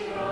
Lord.